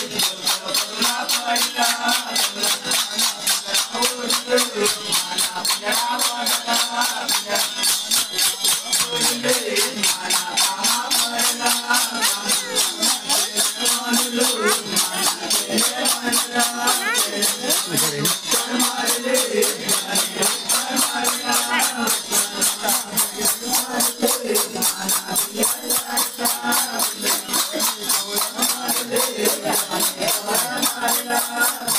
la la la Hey.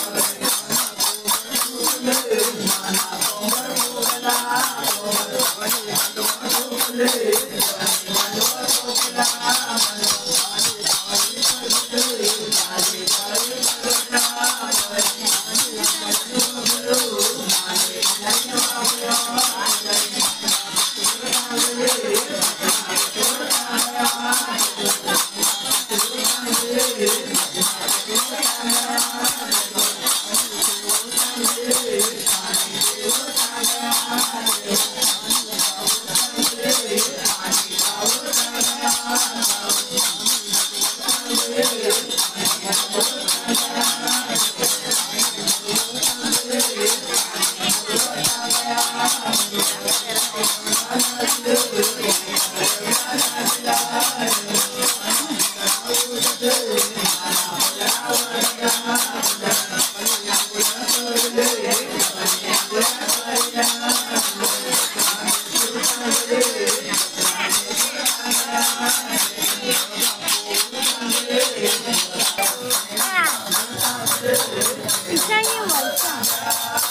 Thank 吗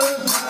love.